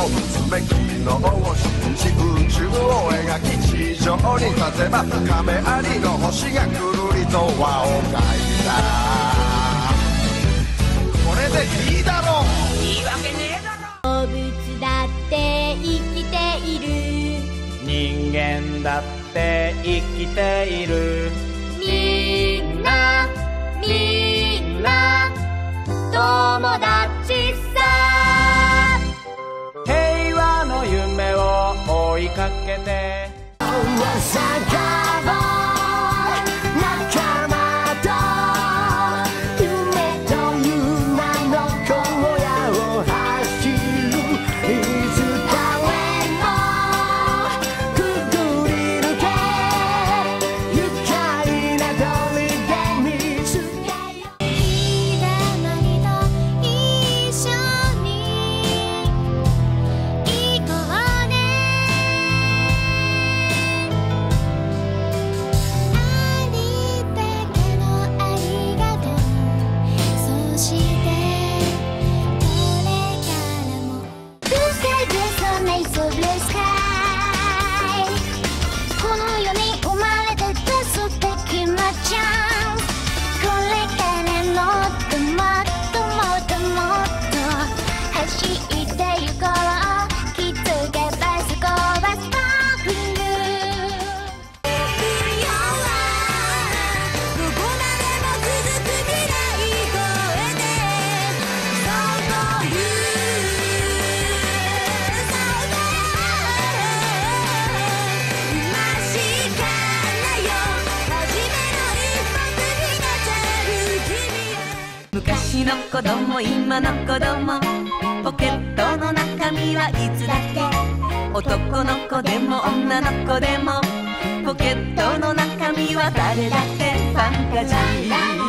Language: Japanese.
をつめ昨日を信じ宇宙を描き地上に立てばかめありの星がくるりと輪を描いたこれでいいだろういいわけねえだろ動物だって生きている。人間だって生きている。みんなみんな友達。Yes, I got 昔の子供今の子供。ポケットの中身はいつだけ男の子でも女の子でも。ポケットの中身は誰だって。ファンタジー。